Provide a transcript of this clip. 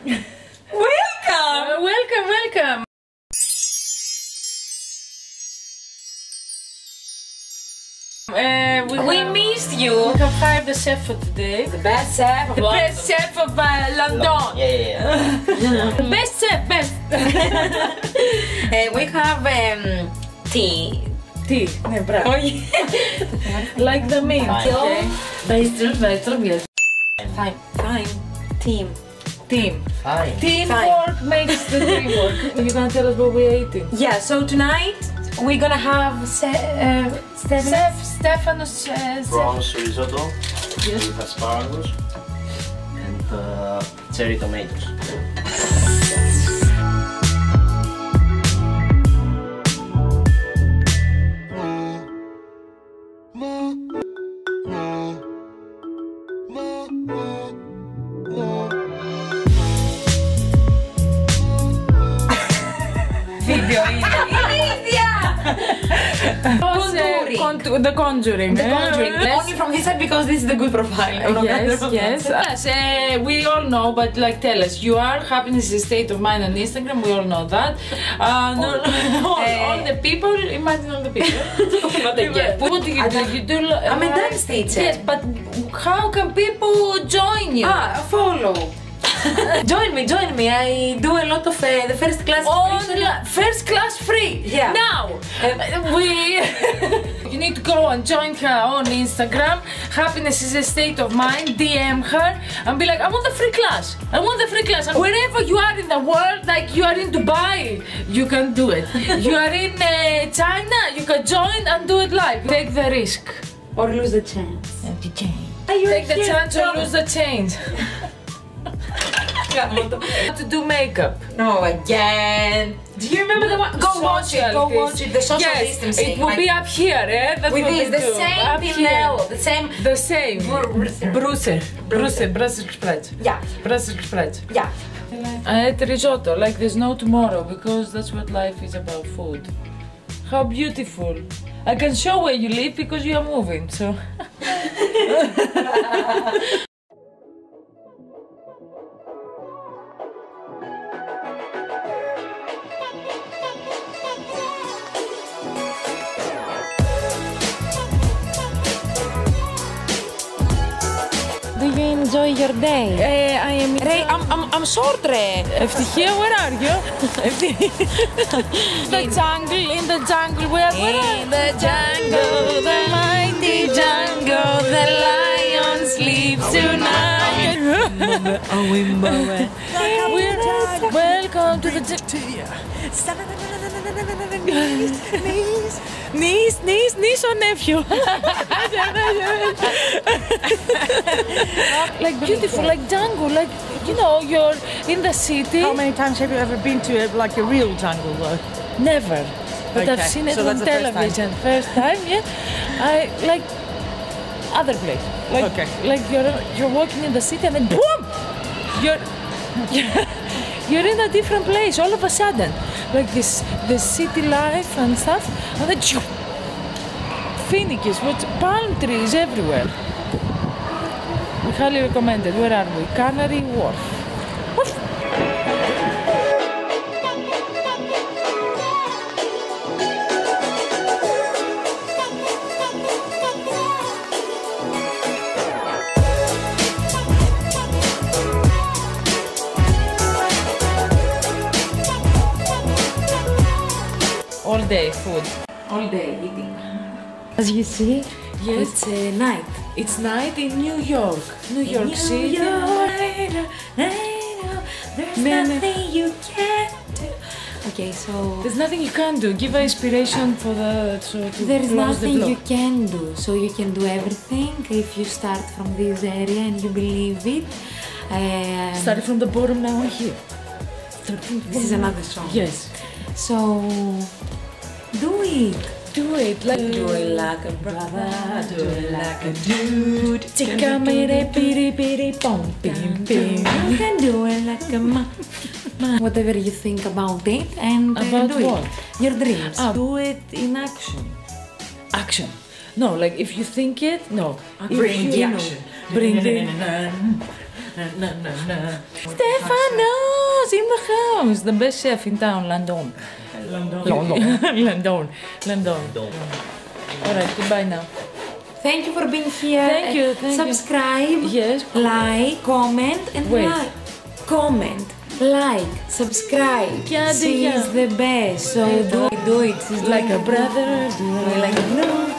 Welcome! Uh, welcome, welcome. Uh, we, We have, missed you. we have hired the chef for today. The best chef of The London. best chef of uh, London. Yeah, yeah, yeah. The best chef, best. Uh, we have um, tea. Τι, ναι, μπράβο. Like the mint, Fine. okay? Vegetable, vegetable, yes. Fine, fine. Team. Team. Fine. Teamwork makes the dream work. You gonna tell us what we're eating? Yeah, so tonight we're gonna have se- uh, Stephen. Chef Stefanos uh, chef. Prawns risotto Yes. with asparagus and uh, cherry tomatoes. Video India! Conjuring. Contu- the Conjuring. The eh? Conjuring. Let's- Only from this side because this is the good profile. From Yes, yes. Yes, uh, we all know, but like, tell us, you are happiness is state of mind on Instagram. We all know that. Uh, no, all, Eh. all the people, imagine all the people. Not again. What do you do? You do. lo- I'm a like- dance teacher. Yes, but how can people join you? Ah, follow. join me, join me. I do a lot of uh, the first class. First class free. Yeah. Now we you need to go and join her on Instagram. Happiness is a state of mind. DM her and be like, I want the free class. I want the free class. And wherever you are in the world, like you are in Dubai, you can do it. you are in uh, China, you can join and do it live. Take the risk. Or lose the chance. Take the chance or lose the change. To do makeup. No, again. Do you remember the one? Go watch it. Go watch it. The social yes, distancing. It will like, be up here, eh? That's with what this, the do. same Up. Pinel, the same. The same. Brussels. Brussels. Brussels spread. Yeah, Brussels spread. yeah. I ate risotto like there's no tomorrow because that's what life is about food. How beautiful. I can show where you live because you are moving, so. enjoy your day? Uh, I am. Ray, I'm, I'm, I'm short, Ray. Ευτυχία, where are you? the jungle, in the jungle, where, where are In the jungle, the mighty jungle, the lion sleeps tonight. We're, welcome to the jungle. Niece, niece, niece or nephew. like beautiful, like jungle, like you know, you're in the city. How many times have you ever been to a, like a real jungle though? Never. But I've seen it so on that's the first time. television. First time, yeah. I like other place. Like Okay. like you're you're walking in the city and then boom, you're you're in a different place all of a sudden. Like this the city life and stuff, and then choo, Phoenix with palm trees everywhere. We highly recommend it. Where are we? Canary Wharf. Day food. All day eating. As you see, Yes. it's uh, night. It's night in New York, New York New City. York, I know, I know, there's Man. nothing you can't do. Okay, so There's nothing you can do. Give an inspiration for the so to there is close nothing the you vlog. can do. So you can do everything if you start from this area and you believe it. Um, Started from the bottom now I'm here. this is another song. Yes. So do it. Do it like Do it like a brother. Do it like a dude. Chica mere piri piri pom pim pim. You can do it like a man. Whatever you think about it and About do what? it. Your dreams. Ah. Do it in action. Action. No, like if you think it, no. If Bring you the action. Bring the Stefanos in the house, the best chef in town, London. London. London. London. All right, goodbye now. Thank you for being here. Thank you, thank you. Subscribe. Yes. Like, comment, and Wait. like. Comment, like, subscribe. Yeah, She yeah. is the best. So do it, do it. She's Like a doing it. brother. Like a brother.